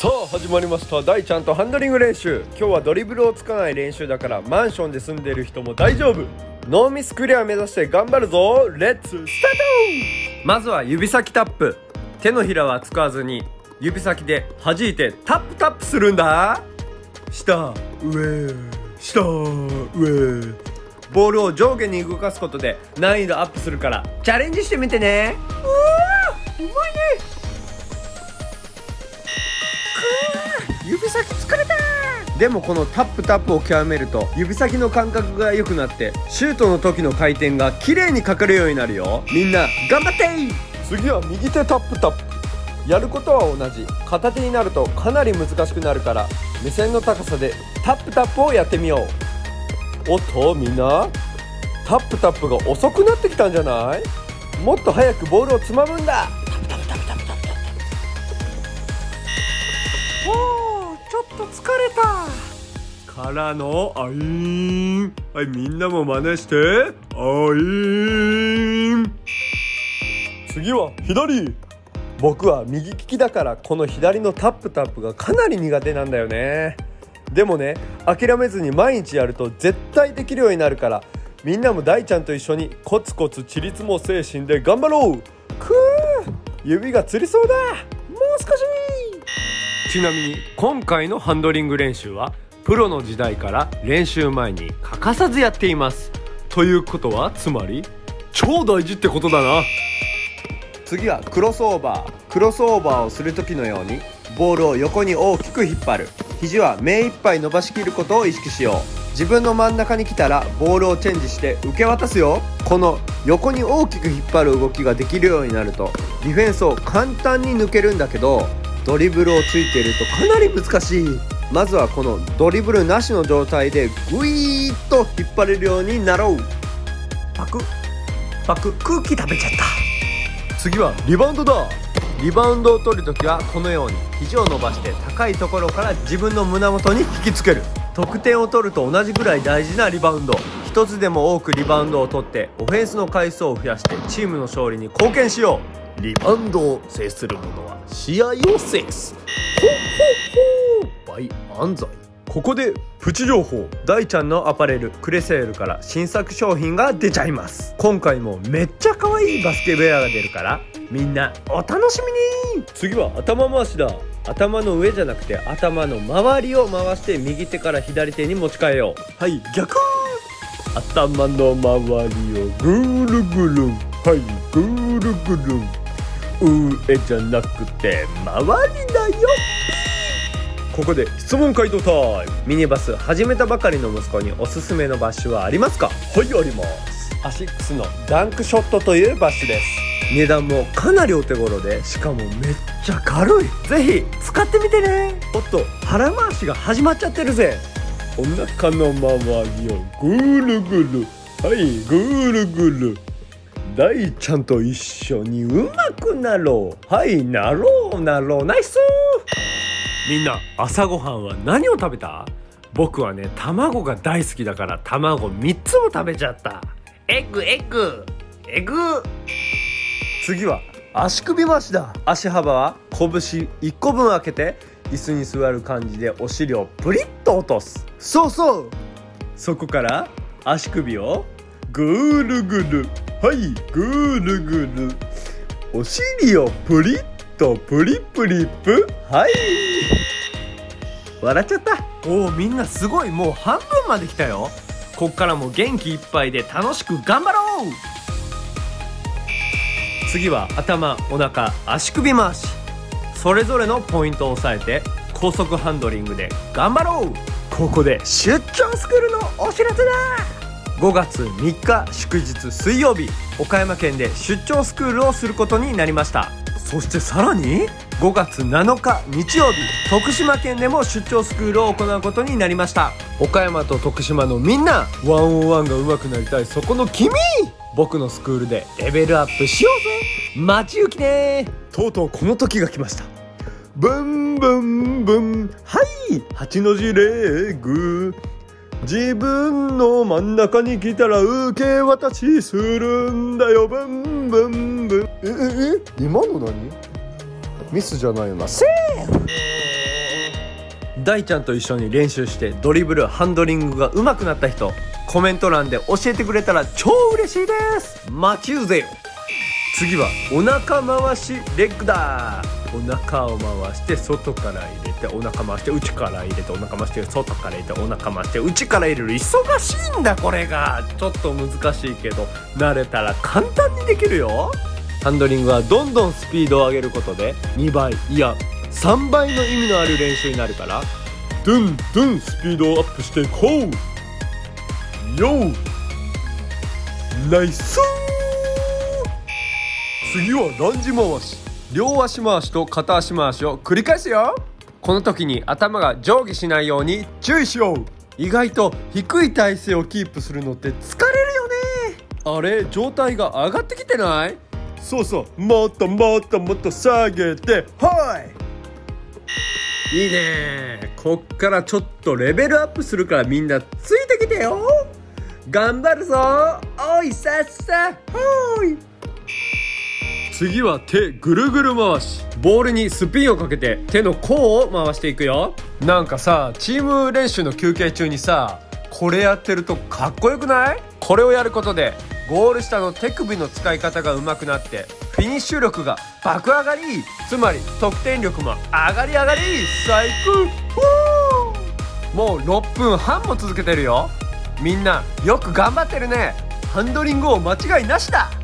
さあ始まりました。大ちゃんとハンドリング練習。今日はドリブルをつかない練習だからマンションで住んでる人も大丈夫。ノーミスクリア目指して頑張るぞ。レッツスタート。まずは指先タップ。手のひらは使わずに指先で弾いてタップタップするんだ。下上下上。ボールを上下に動かすことで難易度アップするからチャレンジしてみてね。うわーうまいね。指先疲れたでもこのタップタップを極めると指先の感覚が良くなってシュートの時の回転が綺麗にかかるようになるよ。みんな頑張って！次は右手タップタップ。やることは同じ。片手になるとかなり難しくなるから目線の高さでタップタップをやってみよう。おっとみんな。タップタップが遅くなってきたんじゃない？もっと早くボールをつまむんだ。た。からのあいーん。はいみんなも真似して。あいーん。次は左。僕は右利きだからこの左のタップタップがかなり苦手なんだよね。でもね諦めずに毎日やると絶対できるようになるからみんなも大ちゃんと一緒にコツコツちりつも精神で頑張ろう。くー指がつりそうだ。もう少し。ちなみに今回のハンドリング練習はプロの時代から練習前に欠かさずやっています。ということはつまり超大事ってことだな。次はクロスオーバー。クロスオーバーをする時のようにボールを横に大きく引っ張る。肘は目いっぱい伸ばしきることを意識しよう。自分の真ん中に来たらボールをチェンジして受け渡すよ。この横に大きく引っ張る動きができるようになるとディフェンスを簡単に抜けるんだけどドリブルをついているとかなり難しい。まずはこのドリブルなしの状態でグイーッと引っ張れるようになろう。パクパク空気食べちゃった。次はリバウンドだ。リバウンドを取るときはこのように肘を伸ばして高いところから自分の胸元に引きつける得点を取ると同じぐらい大事なリバウンド。一つでも多くリバウンドを取ってオフェンスの回数を増やしてチームの勝利に貢献しよう。リバウンドを制する者は試合を制す。ほうほうほうバイ安西。ここでプチ情報。大ちゃんのアパレルクレセールから新作商品が出ちゃいます。今回もめっちゃ可愛いバスケウェアが出るからみんなお楽しみに。次は頭回しだ頭の上じゃなくて頭の周りを回して右手から左手に持ち替えよう。はい逆。頭の周りをぐるぐる。はいぐるぐる。上じゃなくて周りだよ。ここで質問回答タイム。ミニバス始めたばかりの息子におすすめのバッシュはありますか？はいあります。アシックスのダンクショットというバッシュです値段もかなりお手頃でしかもめっちゃ軽い。ぜひ使ってみてね。おっと腹回しが始まっちゃってるぜ。お腹の周りをぐるぐる。はいぐるぐる。大ちゃんと一緒にうまくなろう。はいなろうなろう。ナイス!みんな朝ごはんは何を食べた？僕はね卵が大好きだから卵3つも食べちゃった。エッグエッグエッグ。次は足首回しだ。足幅は拳1個分開けて椅子に座る感じでお尻をプリッと落とす。そうそう。そこから足首をぐるぐる。はいぐるぐる。お尻をプリッとプリプリプ。はい。笑っちゃった。おおみんなすごい。もう半分まで来たよ。こっからも元気いっぱいで楽しく頑張ろう次は頭お腹足首回し。それぞれのポイントを押さえて高速ハンドリングで頑張ろう。ここで出張スクールのお知らせだ。5月3日祝日水曜日岡山県で出張スクールをすることになりました。そしてさらに5月7日日曜日徳島県でも出張スクールを行うことになりました。岡山と徳島のみんなワンオンワンが上手くなりたいそこの君僕のスクールでレベルアップしようぜ。待ち行きね。とうとうこの時が来ました。ブンブンブン。はい八の字レグ自分の真ん中に来たら受け渡しするんだよ。ブンブンブン。えええ今の何？ミスじゃないよな。セー。フ大ちゃんと一緒に練習してドリブルハンドリングが上手くなった人コメント欄で教えてくれたら超嬉しいです。待ちうぜよ次はお腹回しレッグだお腹を回して外から入れてお腹回して内から入れて。お腹回して外から入れてお腹回して内から入れる忙しいんだこれがちょっと難しいけど慣れたら簡単にできるよハンドリングはどんどんスピードを上げることで2倍いや3倍の意味のある練習になるからどんどんスピードをアップしていこうよナイス次はランジ回し？両足回しと片足回しを繰り返すよ。この時に頭が上下しないように注意しよう。意外と低い体勢をキープするのって疲れるよね。あれ？状態が上がってきてない？そうそう。もっともっともっと下げてはい！いいね。こっからちょっとレベルアップするからみんなついてきてよ。頑張るぞ。おいさっさ。ほい次は手ぐるぐる回し。ボールにスピンをかけて手の甲を回していくよ。なんかさチーム練習の休憩中にさこれやってるとかっこよくない？これをやることでゴール下の手首の使い方が上手くなってフィニッシュ力が爆上がり。つまり得点力も上がり上がり。最高！もう6分半も続けてるよ。みんなよく頑張ってるね。ハンドリングを間違いなしだ。こ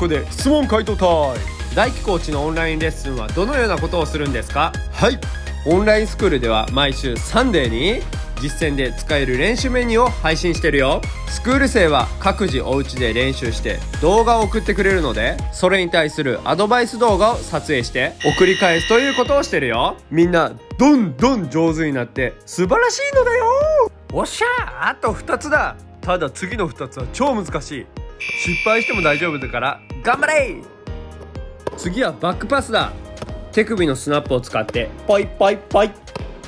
こで質問回答タイム。大輝コーチのオンラインレッスンはどのようなことをするんですか？はい。オンラインスクールでは毎週サンデーに実践で使える練習メニューを配信してるよ。スクール生は各自お家で練習して動画を送ってくれるのでそれに対するアドバイス動画を撮影して送り返すということをしてるよ。みんなどんどん上手になって素晴らしいのだよ。おっしゃあと2つだ。ただ次の2つは超難しい。失敗しても大丈夫だから頑張れ！次はバックパスだ。手首のスナップを使って。ポイポイポイ。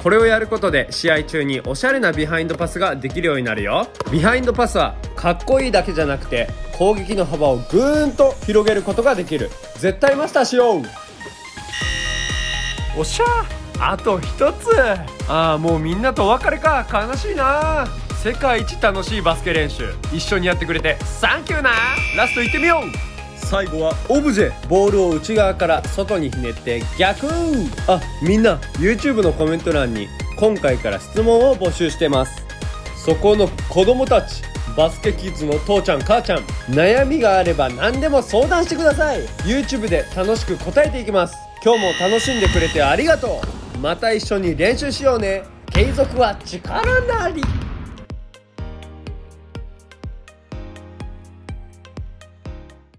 これをやることで試合中におしゃれなビハインドパスができるようになるよ。ビハインドパスはかっこいいだけじゃなくて攻撃の幅をぐーんと広げることができる。絶対マスターしよう。おっしゃあと一つ。ああもうみんなとお別れか。悲しいな。世界一楽しいバスケ練習。一緒にやってくれてサンキューな。ラスト行ってみよう最後はオブジェボールを内側から外にひねって逆。あみんな YouTube のコメント欄に今回から質問を募集してます。そこの子供たちバスケキッズの父ちゃん母ちゃん悩みがあれば何でも相談してください。YouTube で楽しく答えていきます。今日も楽しんでくれてありがとう。また一緒に練習しようね。継続は力なり。